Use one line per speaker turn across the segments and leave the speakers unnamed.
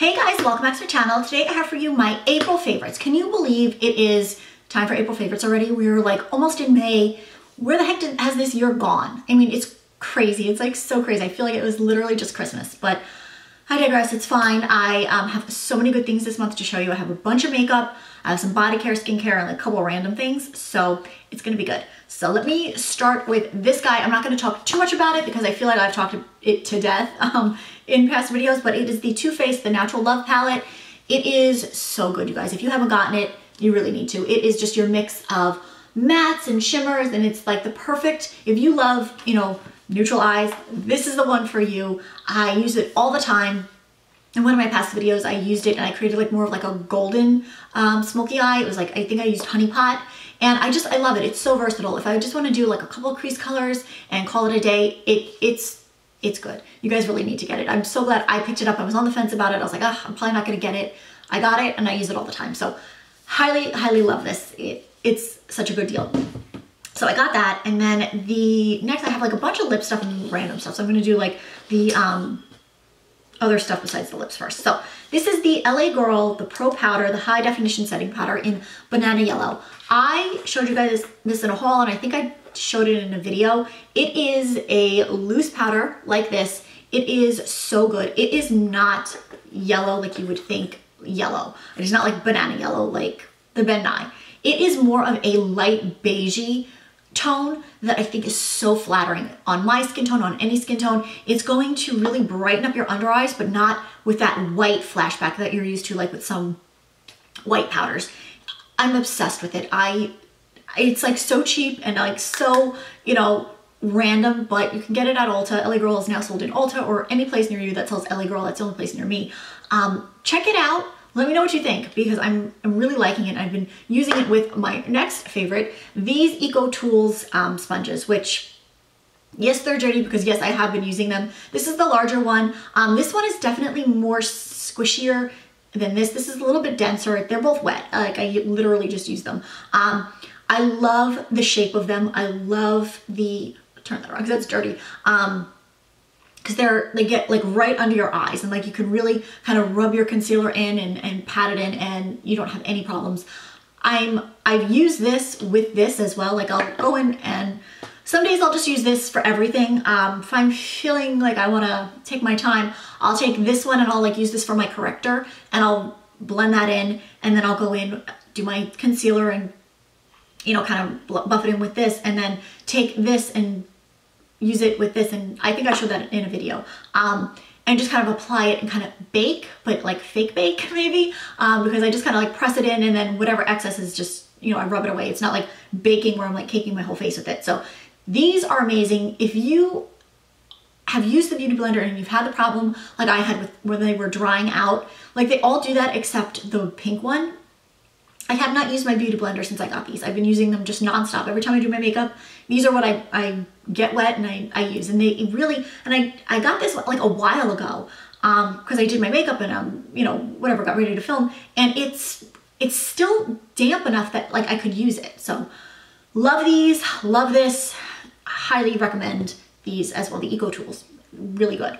Hey guys, welcome back to the channel. Today I have for you my April favorites. Can you believe it is time for April favorites already? We're like almost in May. Where the heck did, has this year gone? I mean, it's crazy. It's like so crazy. I feel like it was literally just Christmas, but I digress. It's fine. I um, have so many good things this month to show you. I have a bunch of makeup. I have some body care, skincare, and like a couple random things. So it's gonna be good. So let me start with this guy. I'm not gonna talk too much about it because I feel like I've talked it to death um, in past videos, but it is the Too Faced The Natural Love Palette. It is so good, you guys. If you haven't gotten it, you really need to. It is just your mix of mattes and shimmers, and it's like the perfect, if you love, you know, neutral eyes, this is the one for you. I use it all the time. In one of my past videos, I used it and I created like more of like a golden um, smoky eye. It was like, I think I used Honey Pot. And I just, I love it. It's so versatile. If I just want to do like a couple crease colors and call it a day, it it's it's good. You guys really need to get it. I'm so glad I picked it up. I was on the fence about it. I was like, oh, I'm probably not going to get it. I got it and I use it all the time. So highly, highly love this. It, it's such a good deal. So I got that. And then the next, I have like a bunch of lip stuff and random stuff. So I'm going to do like the um, other stuff besides the lips first. So this is the LA Girl, the Pro Powder, the High Definition Setting Powder in Banana Yellow. I showed you guys this in a haul and I think I showed it in a video. It is a loose powder like this. It is so good. It is not yellow like you would think yellow. It is not like banana yellow like the Ben Nye. It is more of a light beigey tone that I think is so flattering on my skin tone, on any skin tone. It's going to really brighten up your under eyes, but not with that white flashback that you're used to like with some white powders. I'm obsessed with it. I it's like so cheap and like so, you know, random, but you can get it at Ulta. LA Girl is now sold in Ulta or any place near you that sells LA Girl. That's the only place near me. Um, check it out. Let me know what you think because I'm, I'm really liking it. I've been using it with my next favorite, these Eco Tools um, sponges, which yes, they're dirty because yes, I have been using them. This is the larger one. Um, this one is definitely more squishier than this. This is a little bit denser. They're both wet. Like I literally just use them. Um, I love the shape of them. I love the, turn that around because that's dirty. Um, because they're they get like right under your eyes and like you can really kind of rub your concealer in and, and pat it in and you don't have any problems. I'm I've used this with this as well. Like I'll go in and some days I'll just use this for everything. Um, if I'm feeling like I want to take my time, I'll take this one and I'll like use this for my corrector and I'll blend that in and then I'll go in, do my concealer and you know, kind of buff it in with this and then take this and use it with this. And I think I showed that in a video. Um, and just kind of apply it and kind of bake, but like fake bake maybe, um, because I just kind of like press it in and then whatever excess is just, you know, I rub it away. It's not like baking where I'm like caking my whole face with it. So these are amazing. If you have used the Beauty Blender and you've had the problem like I had with when they were drying out, like they all do that except the pink one. I have not used my Beauty Blender since I got these. I've been using them just nonstop. Every time I do my makeup, these are what I, I get wet and I, I use. And they really, and I, I got this like a while ago because um, I did my makeup and, um, you know, whatever, got ready to film. And it's, it's still damp enough that like I could use it. So love these, love this. Highly recommend these as well, the Eco Tools. Really good.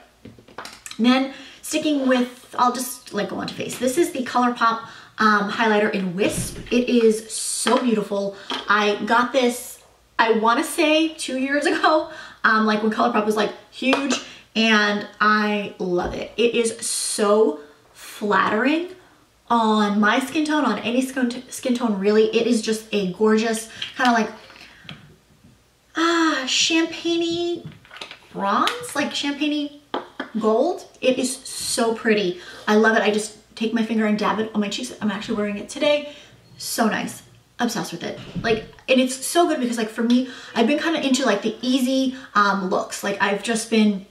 And then sticking with, I'll just like go on to face. This is the ColourPop um, highlighter in Wisp. It is so beautiful. I got this, I wanna say two years ago, um, like when ColourPop was like huge and I love it. It is so flattering on my skin tone, on any skin, skin tone really. It is just a gorgeous kind of like ah, champagne bronze, like champagne gold. It is so pretty. I love it. I just take my finger and dab it on my cheeks. I'm actually wearing it today. So nice. Obsessed with it. Like, and it's so good because like for me, I've been kind of into like the easy um, looks. Like I've just been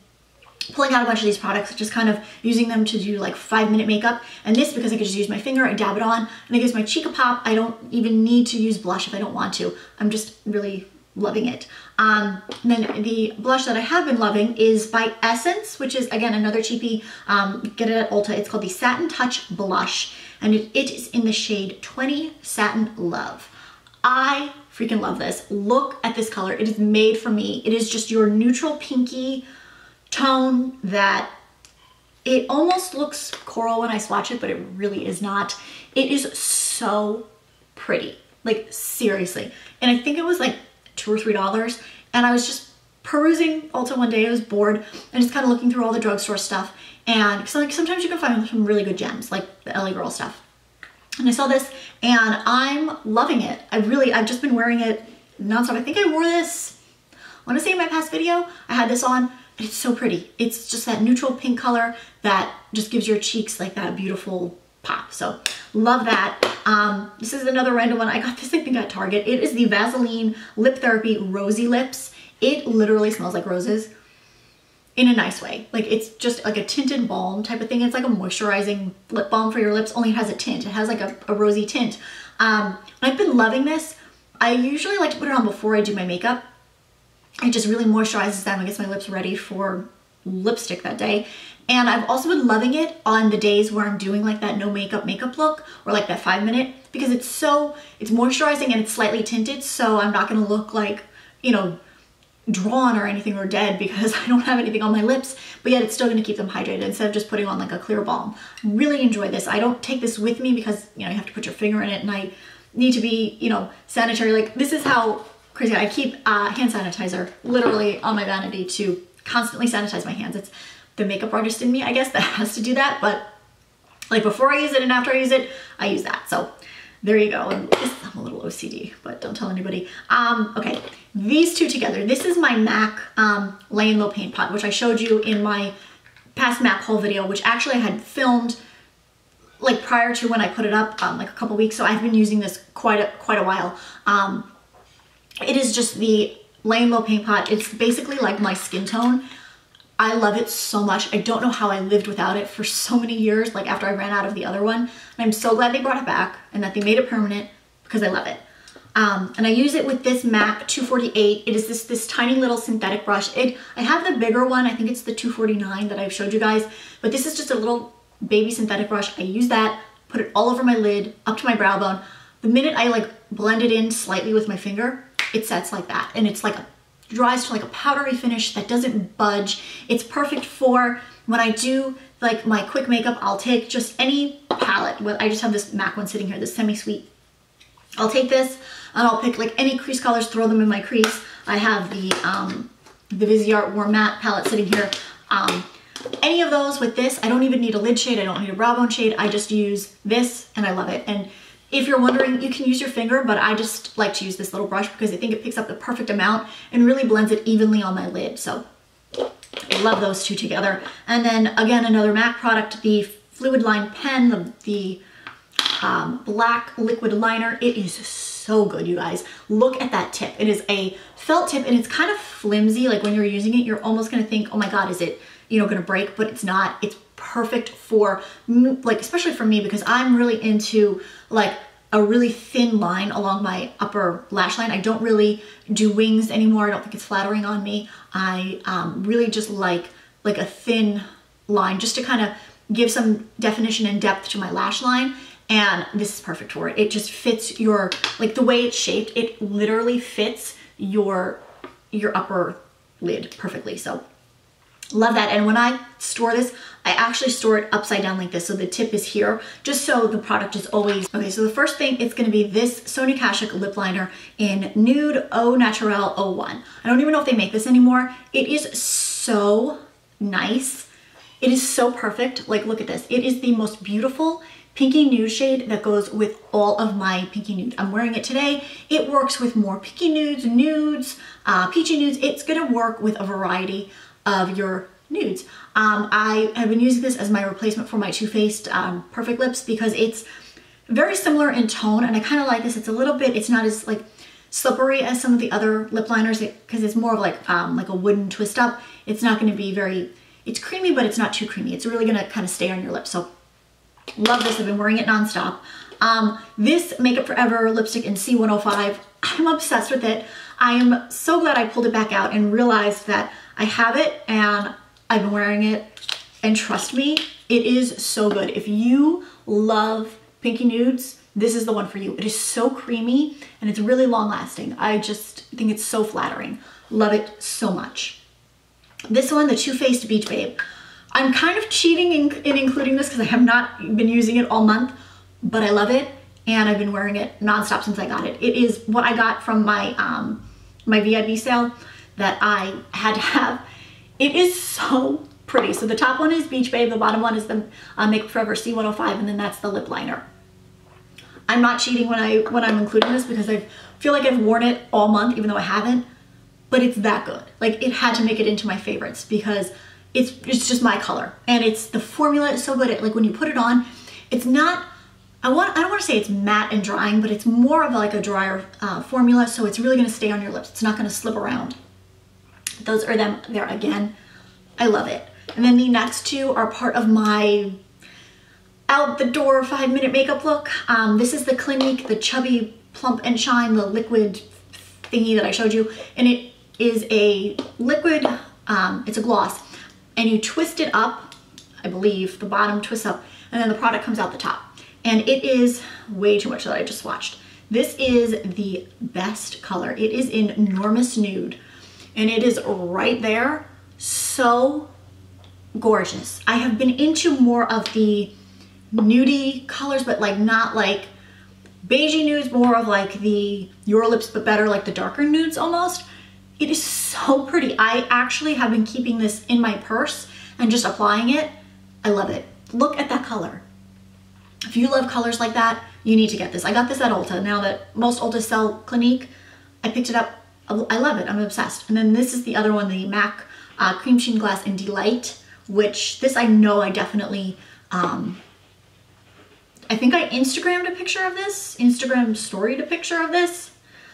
pulling out a bunch of these products, just kind of using them to do like five minute makeup. And this, because I could just use my finger, I dab it on, and it gives my cheek a pop. I don't even need to use blush if I don't want to. I'm just really loving it. Um, then the blush that I have been loving is by Essence, which is again another cheapie. Um, get it at Ulta. It's called the Satin Touch Blush, and it, is in the shade 20 Satin Love. I freaking love this. Look at this color. It is made for me. It is just your neutral pinky tone that It almost looks coral when I swatch it, but it really is not. It is so pretty, like seriously. And I think it was like two or three dollars. And I was just perusing Ulta one day, I was bored and just kind of looking through all the drugstore stuff. And cause like sometimes you can find some really good gems, like the LA Girl stuff. And I saw this and I'm loving it. I really, I've just been wearing it nonstop. I think I wore this, I wanna say in my past video, I had this on it's so pretty. It's just that neutral pink color that just gives your cheeks like that beautiful pop. So love that. Um, this is another random one. I got this I think at Target. It is the Vaseline Lip Therapy Rosy Lips. It literally smells like roses in a nice way. Like it's just like a tinted balm type of thing. It's like a moisturizing lip balm for your lips, only it has a tint. It has like a, a rosy tint. Um, I've been loving this. I usually like to put it on before I do my makeup it just really moisturizes them and gets my lips ready for lipstick that day. And I've also been loving it on the days where I'm doing like that no makeup makeup look or like that five minute because it's so, it's moisturizing and it's slightly tinted so I'm not gonna look like, you know, drawn or anything or dead because I don't have anything on my lips, but yet it's still gonna keep them hydrated instead of just putting on like a clear balm. Really enjoy this. I don't take this with me because, you know, you have to put your finger in it and I need to be, you know, sanitary. Like this is how crazy. I keep uh, hand sanitizer literally on my vanity to constantly sanitize my hands. It's the makeup artist in me, I guess, that has to do that. But like before I use it and after I use it, I use that. So there you go. I'm a little OCD, but don't tell anybody. Um, okay, these two together. This is my MAC um, Layin Low Paint Pot, which I showed you in my past MAC haul video, which actually I had filmed like prior to when I put it up, um, like a couple weeks. So I've been using this quite a, quite a while. Um, it is just the Layin Low Paint Pot. It's basically like my skin tone. I love it so much. I don't know how I lived without it for so many years, like after I ran out of the other one. And I'm so glad they brought it back and that they made it permanent because I love it. Um, and I use it with this MAC 248. It is this, this tiny little synthetic brush. It, I have the bigger one. I think it's the 249 that I've showed you guys. But this is just a little baby synthetic brush. I use that, put it all over my lid, up to my brow bone. The minute I like blend it in slightly with my finger, it sets like that. And it's like a dries to like a powdery finish that doesn't budge. It's perfect for when I do like my quick makeup, I'll take just any palette. I just have this MAC one sitting here, this semi-sweet. I'll take this and I'll pick like any crease colors, throw them in my crease. I have the, um, the Viseart Warm Matte palette sitting here. Um, any of those with this, I don't even need a lid shade, I don't need a brow bone shade, I just use this and I love it. And if you're wondering, you can use your finger, but I just like to use this little brush because I think it picks up the perfect amount and really blends it evenly on my lid. So I love those two together. And then again, another MAC product, the Fluidline Pen, the, the um, black liquid liner. It is so good, you guys. Look at that tip. It is a felt tip and it's kind of flimsy. Like when you're using it, you're almost gonna think, oh my God, is it, you know, gonna break? But it's not. It's perfect for, like, especially for me because I'm really into like a really thin line along my upper lash line. I don't really do wings anymore. I don't think it's flattering on me. I um, really just like like a thin line just to kind of give some definition and depth to my lash line. And this is perfect for it. It just fits your, like the way it's shaped, it literally fits your, your upper lid perfectly. So Love that. And when I store this, I actually store it upside down like this. So the tip is here, just so the product is always, okay, so the first thing, it's gonna be this Sonia Kashuk lip liner in Nude Au Naturel 01. I don't even know if they make this anymore. It is so nice. It is so perfect. Like, look at this. It is the most beautiful pinky nude shade that goes with all of my pinky nude. I'm wearing it today. It works with more pinky nudes, nudes, uh, peachy nudes. It's gonna work with a variety of your nudes. Um, I have been using this as my replacement for my Too Faced um, Perfect Lips because it's very similar in tone and I kind of like this. It's a little bit, it's not as like slippery as some of the other lip liners because it's more of like um, like a wooden twist up. It's not going to be very, it's creamy but it's not too creamy. It's really going to kind of stay on your lips. So love this. I've been wearing it nonstop. Um, this Makeup Forever lipstick in C105, I'm obsessed with it. I am so glad I pulled it back out and realized that I have it and I've been wearing it and trust me, it is so good. If you love Pinky Nudes, this is the one for you. It is so creamy and it's really long lasting. I just think it's so flattering. Love it so much. This one, the Too Faced Beach Babe. I'm kind of cheating in, in including this because I have not been using it all month, but I love it and I've been wearing it nonstop since I got it. It is what I got from my um, my VIB sale that I had to have. It is so pretty. So the top one is Beach Babe, the bottom one is the uh, Make Forever C105, and then that's the lip liner. I'm not cheating when I when I'm including this because I feel like I've worn it all month, even though I haven't. But it's that good. Like it had to make it into my favorites because it's it's just my color and it's the formula is so good. It, like when you put it on, it's not. I want I don't want to say it's matte and drying, but it's more of like a drier uh, formula, so it's really going to stay on your lips. It's not going to slip around. Those are them there again. I love it. And then the next two are part of my out the door five minute makeup look. Um, this is the Clinique, the Chubby Plump and Shine, the liquid thingy that I showed you. And it is a liquid, um, it's a gloss. And you twist it up, I believe, the bottom twists up, and then the product comes out the top. And it is way too much that I just swatched. This is the best color. It is in Normous Nude. And it is right there. So gorgeous. I have been into more of the nudie colors, but like not like beigey nudes, more of like the Your Lips But Better, like the darker nudes almost. It is so pretty. I actually have been keeping this in my purse and just applying it. I love it. Look at that color. If you love colors like that, you need to get this. I got this at Ulta. Now that most Ulta sell Clinique, I picked it up. I love it. I'm obsessed. And then this is the other one, the MAC uh, Creamsheen Gloss in Deelight, which this I know I definitely um, I think I Instagrammed a picture of this, Instagram storied a picture of this.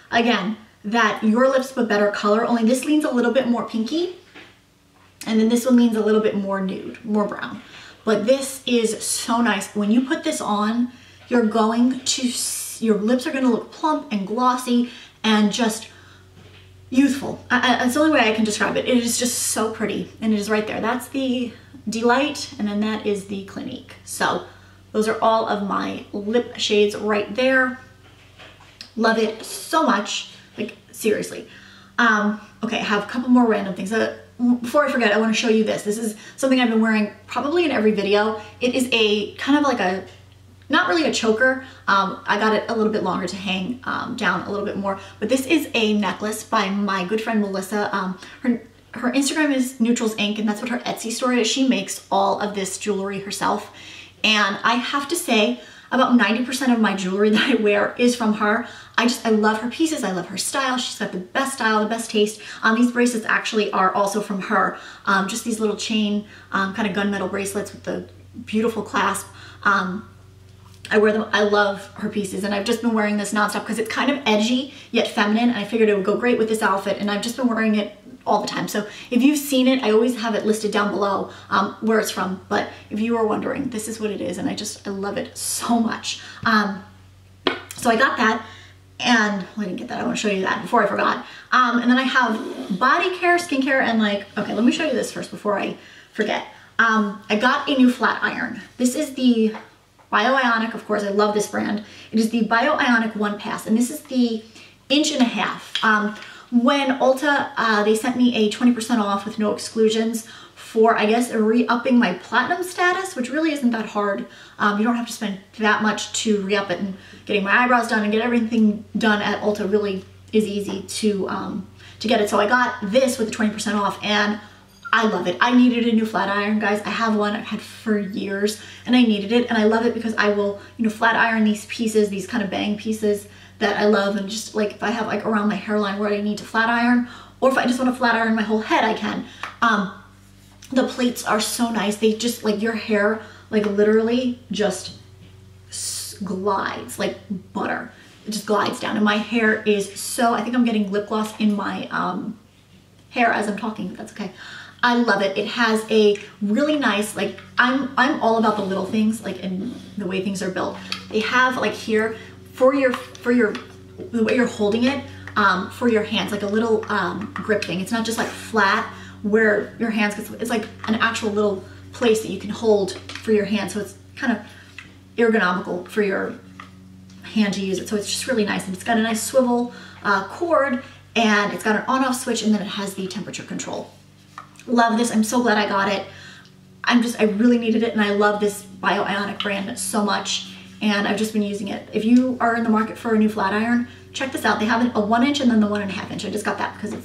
Again, that Your Lips But Better color, only this leans a little bit more pinky. And then this one leans a little bit more nude, more brown. But this is so nice. When you put this on, you're going to, your lips are gonna look plump and glossy and just youthful. I, that's the only way I can describe it. It is just so pretty and it is right there. That's the Deelight and then that is the Clinique. So those are all of my lip shades right there. Love it so much, like seriously. Um, okay, I have a couple more random things. Uh, before I forget, I want to show you this. This is something I've been wearing probably in every video. It is a kind of like a, not really a choker. Um, I got it a little bit longer to hang um, down a little bit more, but this is a necklace by my good friend Melissa. Um, her, her Instagram is Neutrals Inc. and that's what her Etsy store is. She makes all of this jewelry herself and I have to say, about 90% of my jewelry that I wear is from her. I just, I love her pieces. I love her style. She's got the best style, the best taste. Um, these bracelets actually are also from her. Um, just these little chain um, kind of gunmetal bracelets with the beautiful clasp. Um, I wear them, I love her pieces and I've just been wearing this nonstop because it's kind of edgy yet feminine and I figured it would go great with this outfit and I've just been wearing it all the time. So if you've seen it, I always have it listed down below um, where it's from. But if you are wondering, this is what it is. And I just, I love it so much. Um, so I got that and well, I didn't get that. I want to show you that before I forgot. Um, and then I have body care, skincare, and like, okay, let me show you this first before I forget. Um, I got a new flat iron. This is the BioIonic, of course, I love this brand. It is the BioIonic One Pass, and this is the inch and a half. Um, when Ulta, uh, they sent me a 20% off with no exclusions for, I guess, re-upping my platinum status, which really isn't that hard. Um, you don't have to spend that much to re-up it and getting my eyebrows done and get everything done at Ulta really is easy to, um, to get it. So I got this with the 20% off and I love it. I needed a new flat iron, guys. I have one I've had for years and I needed it and I love it because I will, you know, flat iron these pieces, these kind of bang pieces that I love and just like if I have like around my hairline where I need to flat iron or if I just want to flat iron my whole head I can. Um, the plates are so nice. They just like your hair like literally just glides like butter. It just glides down and my hair is so, I think I'm getting lip gloss in my um, hair as I'm talking, but that's okay. I love it. It has a really nice, like, I'm, I'm all about the little things, like, in the way things are built. They have, like, here, for your, for your, the way you're holding it, um, for your hands, like a little um, grip thing. It's not just like flat where your hands, it's like an actual little place that you can hold for your hand. So it's kind of ergonomical for your hand to use it. So it's just really nice. And it's got a nice swivel uh, cord and it's got an on-off switch and then it has the temperature control. Love this. I'm so glad I got it. I'm just, I really needed it and I love this Bioionic brand so much and I've just been using it. If you are in the market for a new flat iron, check this out. They have a one inch and then the one and a half inch. I just got that because it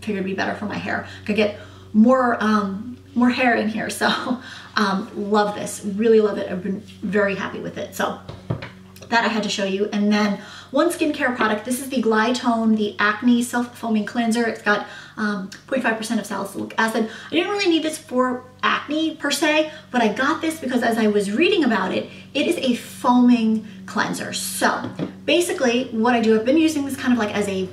figured it'd be better for my hair. I could get more, um, more hair in here. So um, love this, really love it. I've been very happy with it. So that I had to show you. And then one skincare product, this is the Glytone, the Acne Self-Foaming Cleanser. It's got 0.5% um, of salicylic acid. I didn't really need this for acne per se, but I got this because as I was reading about it, it is a foaming cleanser. So basically what I do, I've been using this kind of like as a,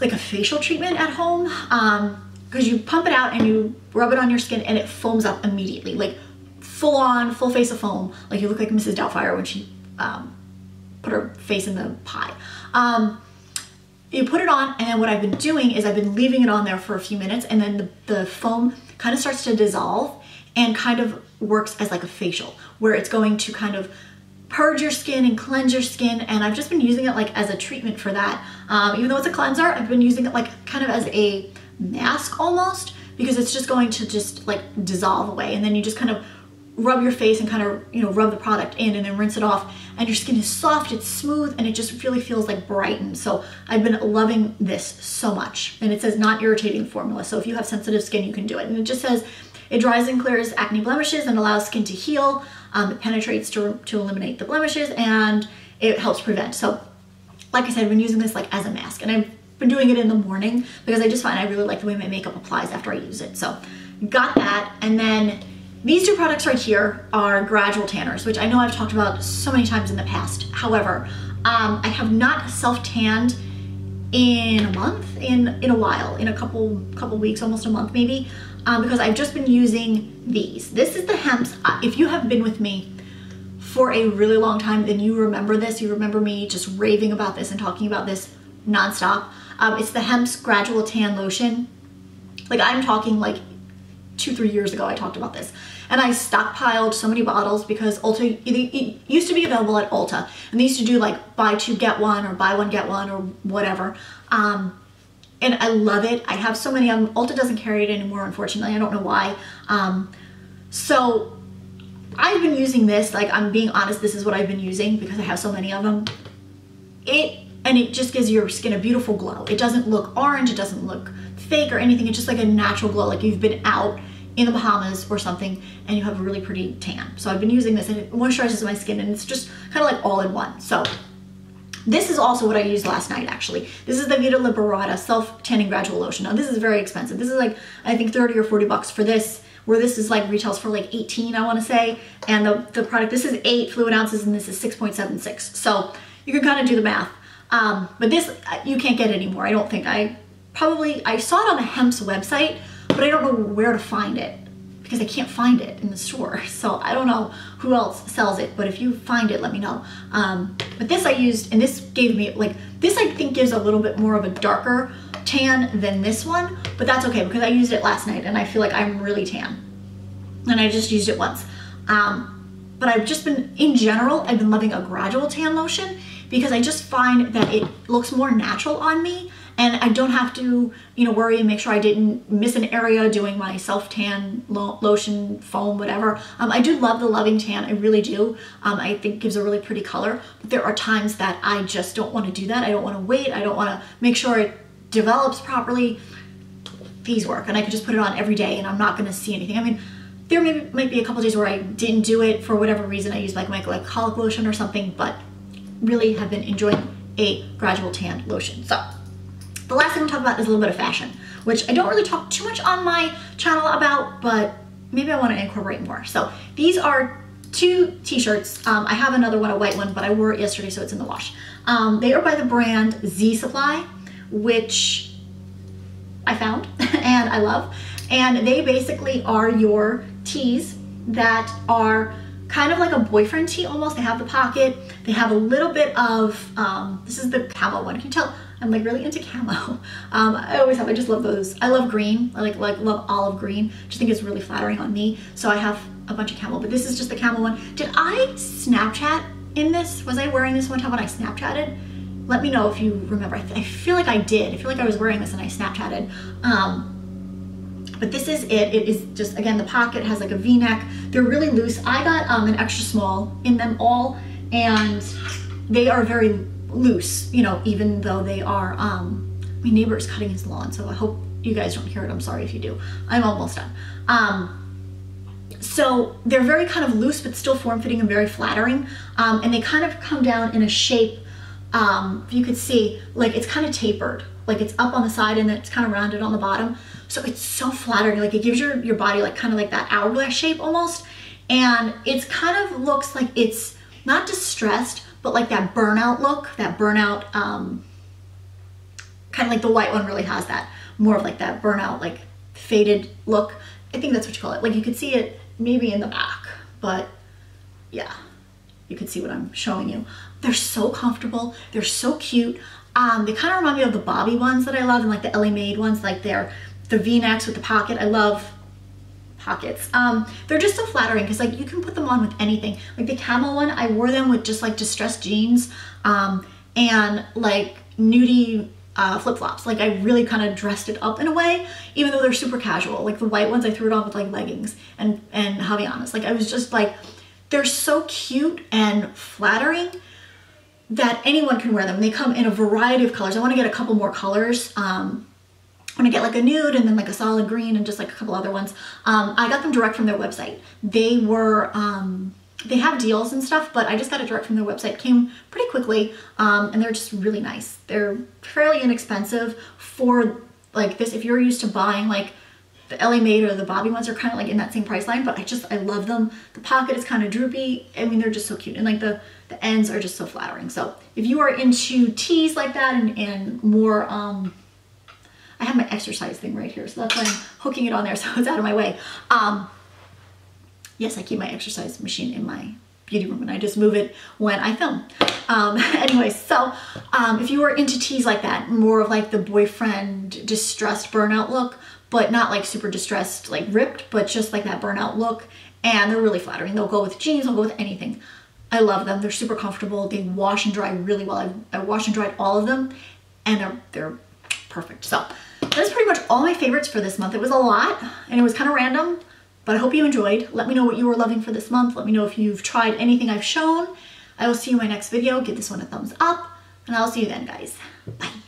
like a facial treatment at home. Um, because you pump it out and you rub it on your skin and it foams up immediately, like full on, full face of foam. Like you look like Mrs. Doubtfire when she um, put her face in the pie. Um, you put it on and then what I've been doing is I've been leaving it on there for a few minutes and then the, the foam kind of starts to dissolve and kind of works as like a facial where it's going to kind of purge your skin and cleanse your skin and I've just been using it like as a treatment for that. Um, even though it's a cleanser, I've been using it like kind of as a mask almost because it's just going to just like dissolve away and then you just kind of rub your face and kind of, you know, rub the product in and then rinse it off. And your skin is soft, it's smooth, and it just really feels like brightened. So I've been loving this so much. And it says not irritating formula. So if you have sensitive skin, you can do it. And it just says it dries and clears acne blemishes and allows skin to heal. Um, it penetrates to, to eliminate the blemishes and it helps prevent. So like I said, I've been using this like as a mask and I've been doing it in the morning because I just find I really like the way my makeup applies after I use it. So got that. And then these two products right here are gradual tanners, which I know I've talked about so many times in the past. However, um, I have not self-tanned in a month, in, in a while, in a couple, couple weeks, almost a month maybe, um, because I've just been using these. This is the Hempz. Uh, if you have been with me for a really long time, then you remember this. You remember me just raving about this and talking about this nonstop. Um, it's the Hempz Gradual Tan Lotion. Like I'm talking like two, three years ago I talked about this. And I stockpiled so many bottles because Ulta, it used to be available at Ulta. And they used to do like buy two, get one or buy one, get one or whatever. Um, and I love it. I have so many of them. Ulta doesn't carry it anymore, unfortunately. I don't know why. Um, so I've been using this, like I'm being honest, this is what I've been using because I have so many of them. It, and it just gives your skin a beautiful glow. It doesn't look orange, it doesn't look fake or anything. It's just like a natural glow, like you've been out in the Bahamas or something and you have a really pretty tan. So I've been using this and it moisturizes my skin and it's just kind of like all in one. So this is also what I used last night actually. This is the Vita Liberata Self Tanning Gradual Lotion. Now this is very expensive. This is like, I think 30 or 40 bucks for this where this is like retails for like 18 I want to say and the, the product this is 8 fluid ounces and this is 6.76 so you can kind of do the math um, but this you can't get anymore I don't think I probably I saw it on the Hempz website but I don't know where to find it because I can't find it in the store. So I don't know who else sells it, but if you find it, let me know. Um, but this I used, and this gave me, like, this I think gives a little bit more of a darker tan than this one, but that's okay because I used it last night and I feel like I'm really tan. And I just used it once. Um, but I've just been, in general, I've been loving a gradual tan lotion because I just find that it looks more natural on me and I don't have to, you know, worry and make sure I didn't miss an area doing my self-tan lo lotion, foam, whatever. Um, I do love the Loving Tan, I really do. Um, I think gives a really pretty color, but there are times that I just don't want to do that. I don't want to wait. I don't want to make sure it develops properly. These work, and I can just put it on every day and I'm not going to see anything. I mean, there may, might be a couple days where I didn't do it for whatever reason. I used like my glycolic lotion or something, but really have been enjoying a gradual tan lotion. So the last thing I'm talk about is a little bit of fashion, which I don't really talk too much on my channel about, but maybe I want to incorporate more. So these are two t-shirts. Um, I have another one, a white one, but I wore it yesterday, so it's in the wash. Um, they are by the brand Z Supply, which I found and I love. And they basically are your tees that are kind of like a boyfriend tee almost. They have the pocket. They have a little bit of, um, this is the camo one. Can you tell? I'm like really into camo. Um, I always have, I just love those. I love green. I like, like love olive green. Just think it's really flattering on me. So I have a bunch of camo, but this is just the camo one. Did I Snapchat in this? Was I wearing this one time when I Snapchatted? Let me know if you remember. I, I feel like I did. I feel like I was wearing this and I Snapchatted. Um, but this is it. It is just, again, the pocket has like a v-neck. They're really loose. I got um, an extra small in them all and they are very loose, you know, even though they are, um, my neighbor is cutting his lawn, so I hope you guys don't hear it. I'm sorry if you do. I'm almost done. Um, so they're very kind of loose, but still form-fitting and very flattering. Um, and they kind of come down in a shape, um, if you could see, like it's kind of tapered. Like it's up on the side and then it's kind of rounded on the bottom. So it's so flattering. Like it gives your, your body like kind of like that hourglass shape almost. And it's kind of looks like it's not distressed, but like that burnout look, that burnout, um, kind of like the white one really has that more of like that burnout, like faded look. I think that's what you call it. Like you could see it maybe in the back, but yeah, you could see what I'm showing you. They're so comfortable. They're so cute. Um, they kind of remind me of the Bobi ones that I love and like the Ellie made ones, like they're the V-necks with the pocket. I love pockets. Um, they're just so flattering because like you can put them on with anything. Like the camel one, I wore them with just like distressed jeans um, and like nudie uh, flip-flops. Like I really kind of dressed it up in a way, even though they're super casual. Like the white ones, I threw it on with like leggings and, and Havaianas. Like I was just like, they're so cute and flattering that anyone can wear them. They come in a variety of colors. I want to get a couple more colors. Um, I want to get like a nude and then like a solid green and just like a couple other ones. Um, I got them direct from their website. They were, um, they have deals and stuff, but I just got it direct from their website. Came pretty quickly, um, and they're just really nice. They're fairly inexpensive for like this. If you're used to buying like the Ellie Made or the Bobi ones are kind of like in that same price line, but I just, I love them. The pocket is kind of droopy. I mean, they're just so cute. And like the, the ends are just so flattering. So if you are into tees like that and, and more, um, I have my exercise thing right here. So that's why I'm hooking it on there so it's out of my way. Um, yes, I keep my exercise machine in my beauty room and I just move it when I film. Um, anyway, so um, if you were into tees like that, more of like the boyfriend distressed burnout look, but not like super distressed, like ripped, but just like that burnout look. And they're really flattering. They'll go with jeans, they'll go with anything. I love them. They're super comfortable. They wash and dry really well. I, I wash and dried all of them and they're, they're perfect. So that's pretty much all my favorites for this month. It was a lot and it was kind of random, but I hope you enjoyed. Let me know what you were loving for this month. Let me know if you've tried anything I've shown. I will see you in my next video. Give this one a thumbs up, and I'll see you then, guys. Bye.